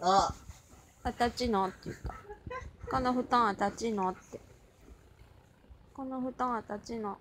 あ、あたちのって言った。この布団あたちのって。この布団あたちの。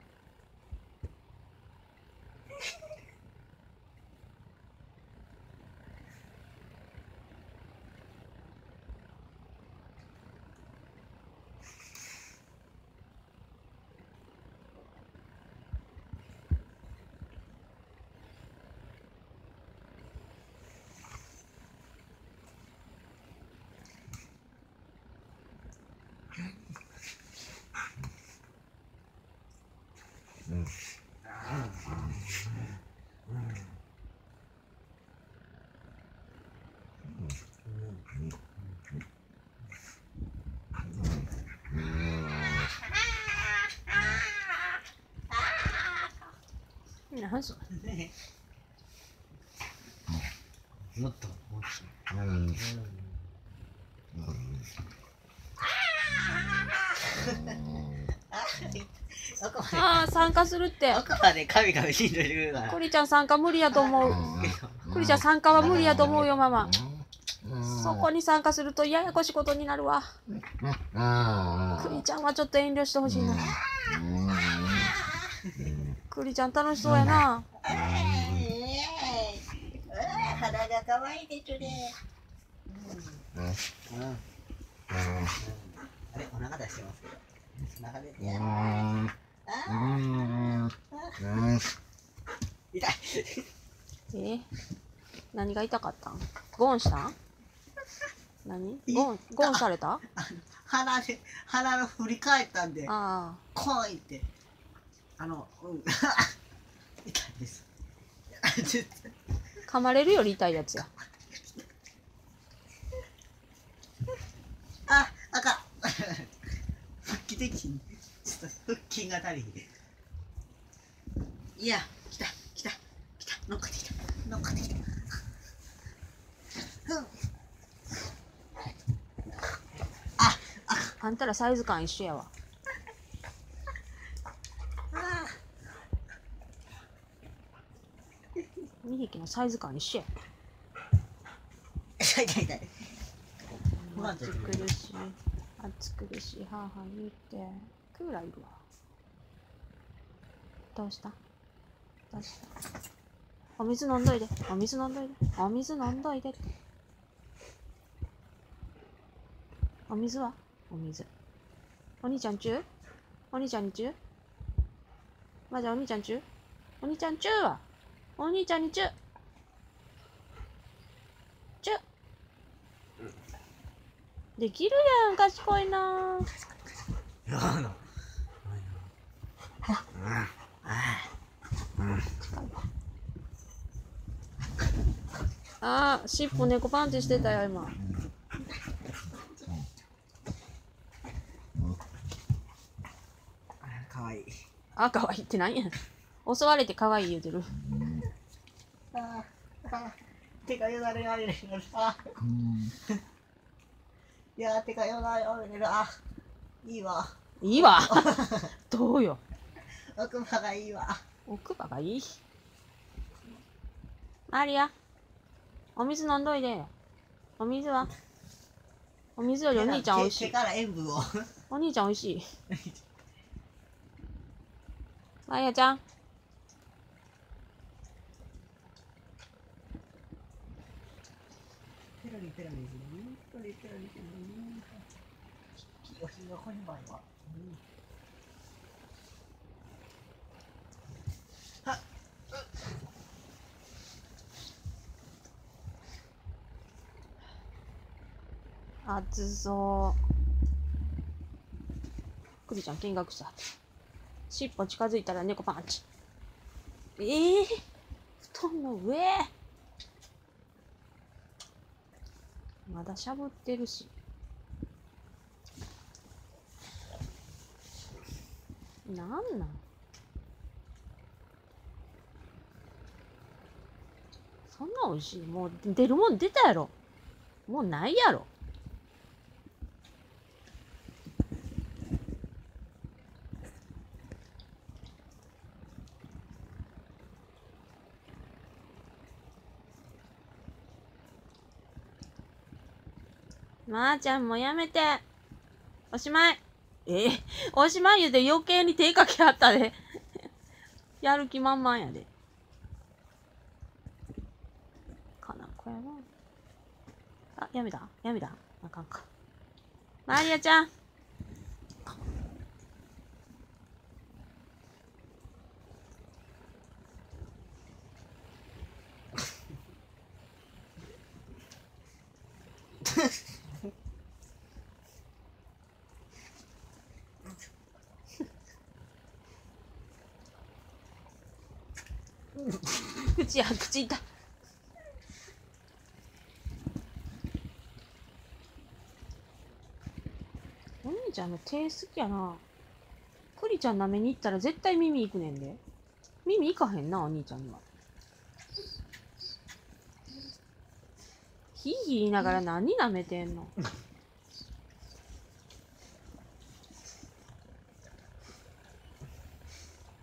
なんそれねもっと、もっと。うん奥まで、ああ、参加するって。奥まで神が死んでるから。クリちゃん参加無理やと思う。クリちゃん参加は無理やと思うよ、ママ。そこに参加するとややこしいことになるわ。クリちゃん。はちょっと遠慮してほしいな。クリちゃん楽しそうやな。ええ肌が可愛いですね。うん。うん。あれ、お腹出してますけど。お腹出て。あ痛い。え何が痛かったん。ゴンしたん。何ゴン、ゴンされた鼻で、鼻の振り返ったん。で、あこいって。あの、うん。痛いです。あ、噛まれるより痛いやつや。あ、あかん。復帰ちょっと腹筋が足り。いや、来た、来た、来た、乗っかってきた、乗っかってきた。うん。あ、あ、あんたらサイズ感一緒やわ。2匹のサイズ感一緒や。痛い痛い痛い。まあ暑苦しい。暑苦しい。はあはあ言って。クーラーいるわ。どうした？どうした？お水飲んどいで。お水飲んどいで。お水飲んどいで。お水は？お水。お兄ちゃん中？お兄ちゃんに中？まあ、じお兄ちゃん中？お兄ちゃん中は？お兄ちゃんに中中できるやん、賢いなやだ。あー、尻尾猫パンチしてたよ、今。かわいい。あ、可愛いって何や襲われて可愛い言うてる。手がよだれが出る。あいや、手がよだれが出る。あ、いいわ。いいわ。どうよ。奥歯がいいわ。奥歯がいい？マリア、お水飲んどいで。お水は？お水よりお兄ちゃん美味しい。お兄ちゃん美味しい。マリアちゃん。ペロリペロリペロリペロリペロリお尻がこにばいわ。は暑そう。クリちゃん見学した。尻尾近づいたら猫パンチ。ええ布団の上まだしゃぶってるし。なんなん？そんな美味しい？もう出るもん出たやろ。もうないやろ。まー、ちゃんもうやめて。おしまい。え？ー、おしまい言うて余計に手かけあったで。やる気満々やで。かなこやな。あ、やめた？やめた？あかんか。マリアちゃん。口や口い。たお兄ちゃんの手好きやな。クリちゃん舐めに行ったら絶対耳行くねんで。耳行かへんなお兄ちゃんには。ヒーヒー言いながら何舐めてんの？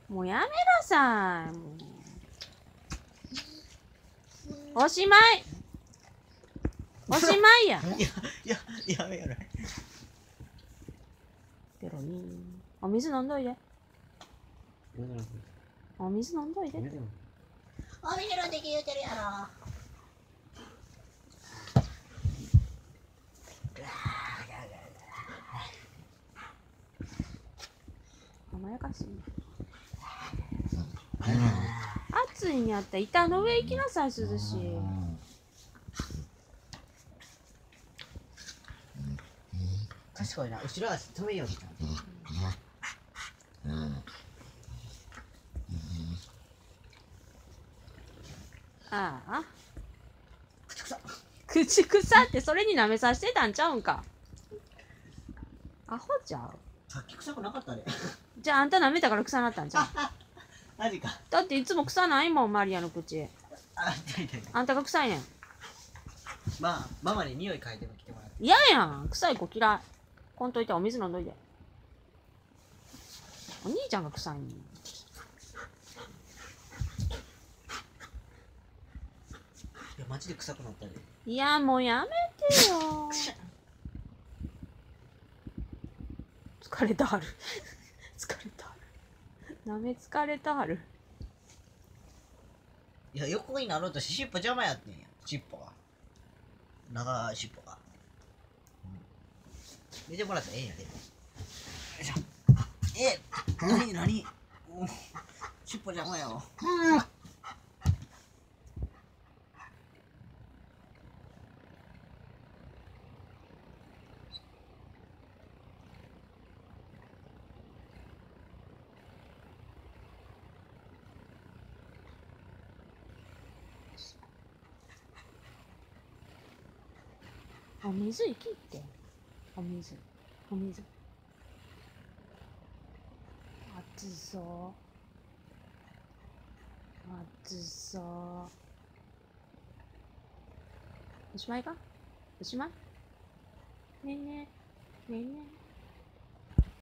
もうやめなさいもう。おしまい。おしまいや。いやいややめやめペロリン。お水飲んどいで。お水飲んどいで。お水の敵言うてるやろ。甘やかしい暑いんやったら板の上行きなさい涼しい。賢いな。後ろ足止めようみたいああ。口臭口臭ってそれに舐めさせてたんちゃうんか。アホちゃう。さっき臭くなかったで。じゃああんた舐めたから臭なったんちゃう マジか。だっていつも臭ないもんマリアの口。あ痛い痛いあんたが臭いねん。まあママに匂い嗅いでも来てもらって。嫌やん。臭い子嫌い。こんといてお水飲んどいて。お兄ちゃんが臭いねん。いやマジで臭くなったで。いやもうやめてよ。疲れたはる疲れたはるなめ疲れたはる。いや横になろうとして尻尾邪魔やってんや尻尾が。長尻尾が、うん、見てもらったらええんやで。よいしょ。え何何？尻尾邪魔やわ。うん。お水行きってお水お水暑そう暑そうおしまいか？おしまいねえねえ。ねえねえ。